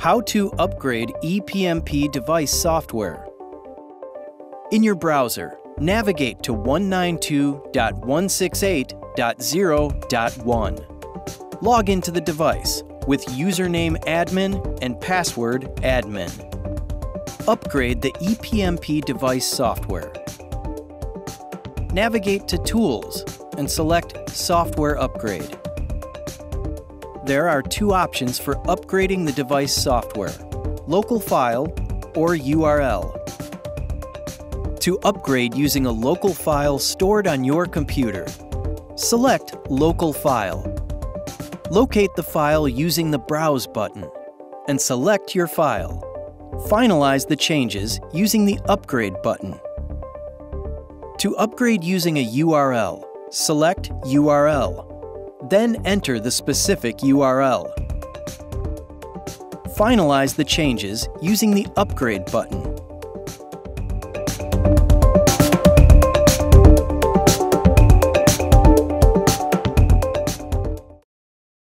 How to upgrade ePMP device software. In your browser, navigate to 192.168.0.1. Log into the device with username admin and password admin. Upgrade the ePMP device software. Navigate to Tools and select Software Upgrade. There are two options for upgrading the device software local file or URL. To upgrade using a local file stored on your computer, select Local File. Locate the file using the Browse button and select your file. Finalize the changes using the Upgrade button. To upgrade using a URL, select URL. Then enter the specific URL. Finalize the changes using the Upgrade button.